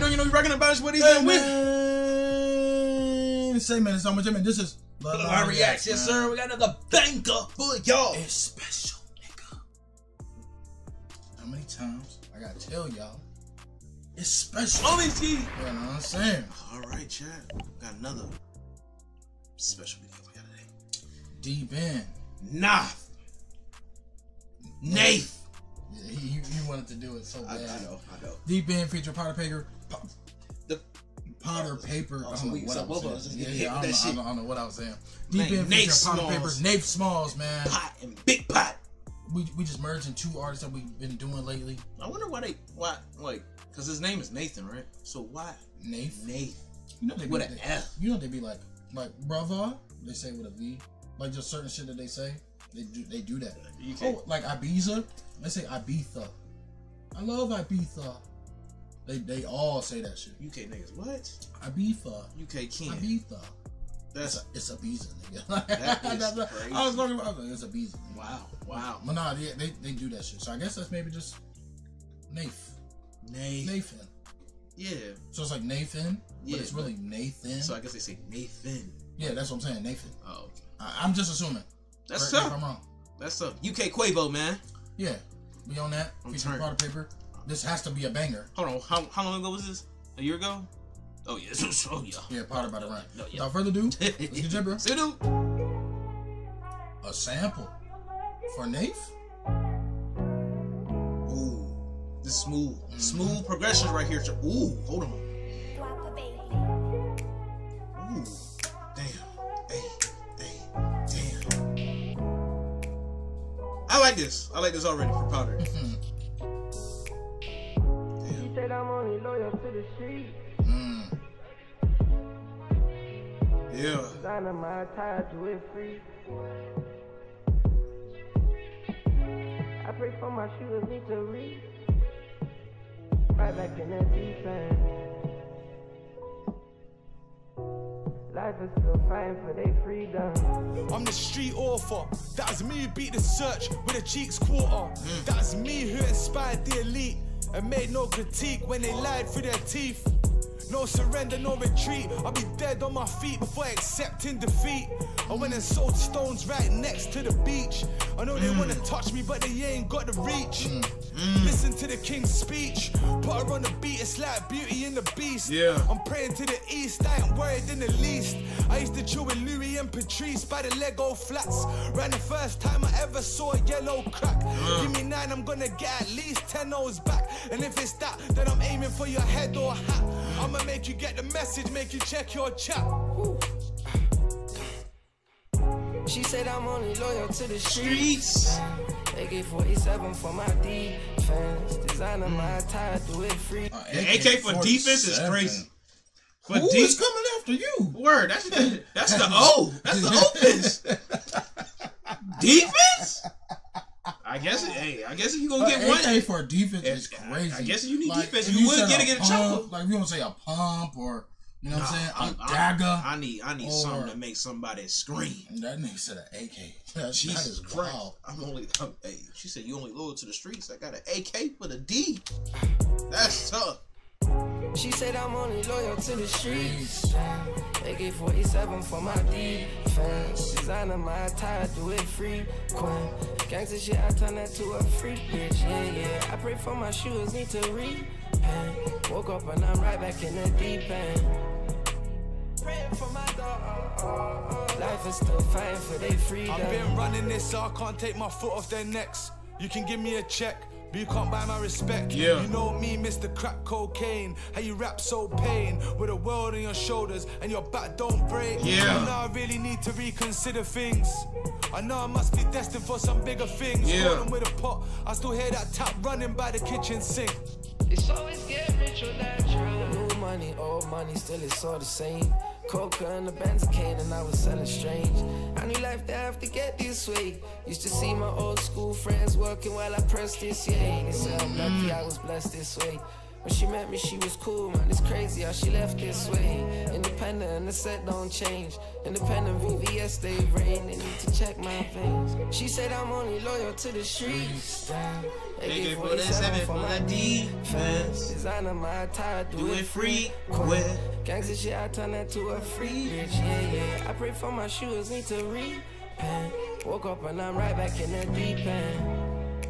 right, you know you rocking about what he's Hey, with? Say, man, it's much, man. This is Bloodline Reacts, yes, sir. We got another banker for y'all. It's special, nigga. How many times I gotta tell y'all? It's special. Only T. You know what I'm saying? All right, Chad. Got another special video for y'all today. Deep End. Nath. Nath. Wanted to do it so I, bad. I know, I know. Deep End feature Potter Payper. Po- The Potter Payper. Oh, I don't know we- what so I was saying. get Yeah, yeah, I don't, that know, I, shit. don't, I don't know what I was saying. Deep Man, in Nate feature Potter Smalls. Paper. Nate Smallz, man. pot and big pot. We, we just merging two artists that we've been doing lately. I wonder why they why like because his name is Nathan, right? So why Nath. Nate. You know they With an F. You know they be like like brother. They say with a V. Like just certain shit that they say. They do they do that. Oh, like Ibiza. They say Ibiza. I love Ibiza. They they all say that shit. UK niggas, what? Ibiza. UK king. Ibiza. It's That's a, it's a Ibiza, nigga. That is That's crazy. I was talking about. I was like, it's a Ibiza. nigga. wow, wow. But nah, they, they they do that shit. So I guess that's maybe just Nath. Nathan. Nathan. Yeah. So it's like Nathan, Yeah, but it's really Nathan. So I guess they say Nathan. yeah, that's what I'm saying. Nathan. Oh, okay. I, I'm just assuming. That's if tough. I'm wrong. That's tough. UK Quavo, man. Yeah, we on that. I'm Featuring. Payper. This has to be a banger. Hold on. How, how long ago was this? A year ago? Oh yeah. oh yeah. Yeah, Potter by the run. No, yeah. Without further ado, let's get bro. Sudo. A sample for Nath. Ooh. This smooth, Mm-hmm. smooth progressions right here. Ooh, hold on. Like this. I like this already for Potter. Mm-hmm. Damn. Said I'm only loyal to the street. Mm. Yeah. Designer my attire, do it free. I pray for my shooters need to read. Right back in that deep end. Life is still fighting for their freedom. I'm the street author. That's me who beat the search with a cheeks quarter. That's me who inspired the elite and made no critique when they lied through their teeth. No surrender, no retreat. I'll be dead on my feet before accepting defeat. I went and sold stones right next to the beach. I know they mm. wanna touch me, but they ain't got the reach. Mm. Mm. Listen to the king's speech. Put her on the beat, it's like Beauty and the Beast. Yeah. I'm praying to the east, I ain't worried in the least. I used to chill with Louis and Patrice by the Lego flats. Ran the first time I ever saw a yellow crack. Give me nine, I'm gonna get at least 10 O's back. And if it's that, then I'm aiming for your head or hat. I'ma make you get the message, make you check your chat. She said I'm only loyal to the streets. Streets. AK 47 for my defense. Designer my attire, do it free. Uh, The AK for defense is crazy. For Who deep is coming after you? word, that's the that's the O. That's the offense. Defense? I guess. Hey, I guess if you gonna get Uh, one, AK for defense is crazy. I guess if you need defense, if you would said get a to get a pump, chopper. Like if you want to say a pump or you know what I'm saying, a I'm- I'm- dagger. I need I need Or- something to make somebody scream. Mm, that nigga said an AK. That, that Jesus is Christ! wild. I'm only. I'm, hey, she said you only loyal to the streets. I got an AK for the D. That's tough. She said I'm only loyal to the streets. AK 47 for my defense. Designer my attire, do it free. Queen. Gangsta shit, I turn that to a freak bitch. Yeah, yeah. I pray for my shoes, need to repent. Woke up and I'm right back in the deep end. Praying for my dog. Life is still fighting for their freedom. I've been running this, so I can't take my foot off their necks. You can give me a check. But you can't buy my respect. Yeah. You know me, Mr. Crack Cocaine. How you rap so pain with a world on your shoulders and your back don't break. Yeah. I know I really need to reconsider things. I know I must be destined for some bigger things. Yeah. Rolling with a pot, I still hear that tap running by the kitchen sink. It's always get rich or that true. New money, old money, still it's all the same. Coca and the Benzacane and I was selling strange. I knew life to have to get this way. Used to see my old school friends working while I pressed this, yeah. They say I'm lucky I was blessed this way. When she met me, she was cool, man. It's crazy how she left this way. Independent and the set don't change. Independent VVS, they reign. They need to check my veins. She said I'm only loyal to the streets. AK-47 for my defense. Designer my attire, do, Do it free. frequent. Gangsta shit, I turn that to a free bitch. Yeah, yeah. I pray for my shoes, need to repent. Woke up and I'm right back in the deep end.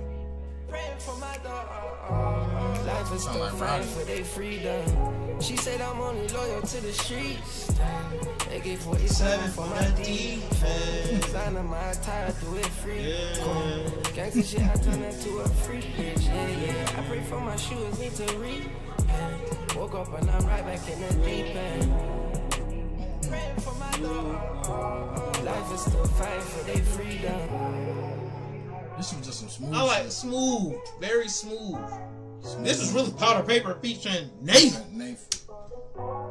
Praying for my dog. Life is still like fighting for their freedom. She said I'm only loyal to the streets. AK-47 for my defense. Designer my attire, do it free. Gangsta shit, I turn that to a free bitch. Yeah, yeah. I pray for my shoes, need to repent. Woke up and I'm right back in the deep end. Praying for my dog. Life is still fighting for their freedom. This was just some smooth. I like smooth, very smooth. This is really Potter Payper featuring Nate. Nathan.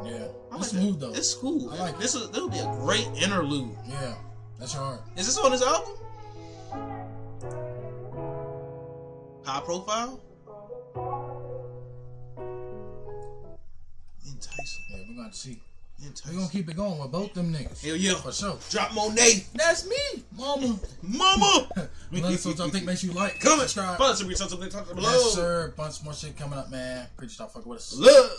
Yeah, I it's like smooth though. It's cool. I like this. Is, this would be a great interlude. Yeah, that's hard. Is this on his album? High profile. Enticing. Yeah, we're gonna see. We're gonna keep it going with both them niggas. Hell yeah. For sure. Drop Monet. That's me, mama. Mama. Love so I think make sure you like, Comment. subscribe. Punch. Something. Something. Something. Yes, sir. Bunch more shit coming up, man. Appreciate y'all fucking with us. Love.